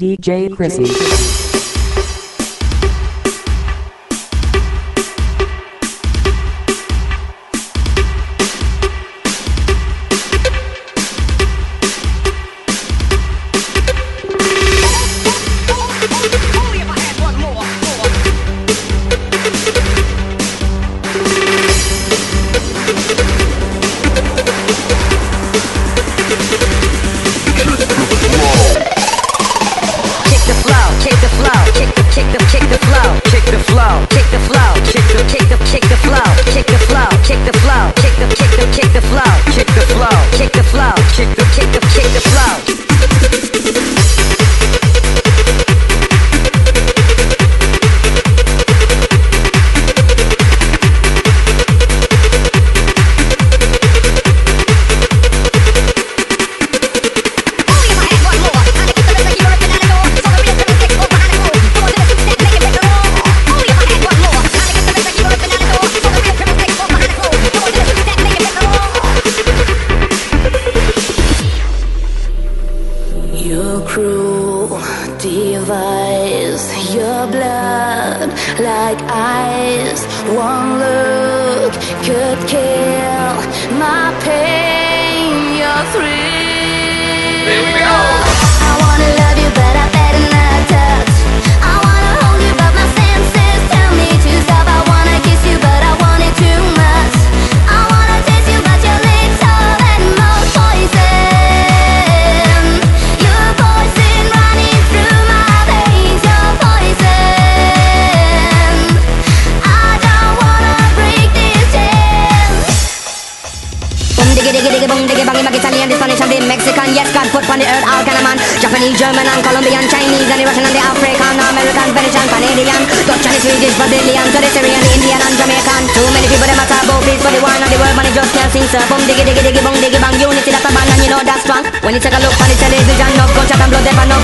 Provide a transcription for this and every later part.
DJ Chrissy. Device, your blood like ice. One look could kill my pain. Your thrill. Diggy diggy diggy boom diggy bang Italian, the Spanish and the Mexican Yes, God put on the earth all kind of man Japanese, German and Colombian Chinese and the Russian and the African American, Venetian, Canadian Dutch and the Swedish, Brazilian To the Syrian, the Indian and Jamaican Too many people them a about peace For the war and the world, but they just can't sing sir Boom diggy diggy diggy boom diggy bang Unity that's a band and you know that's strong When you take a look on the television No gunshot and blood, there no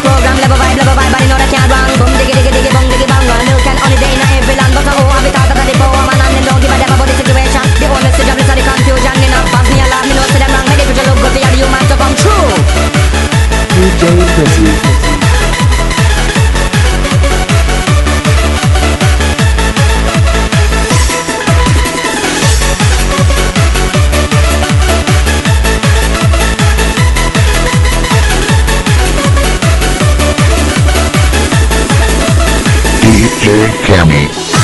Cammy.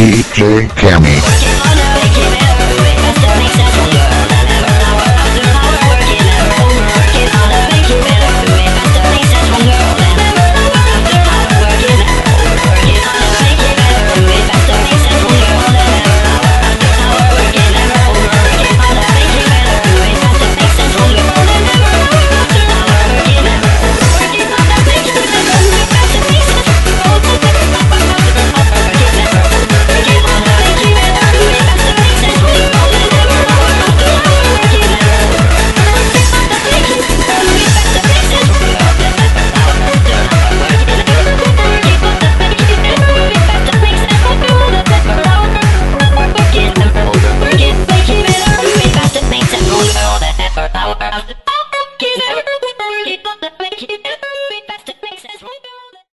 DJ Cammy.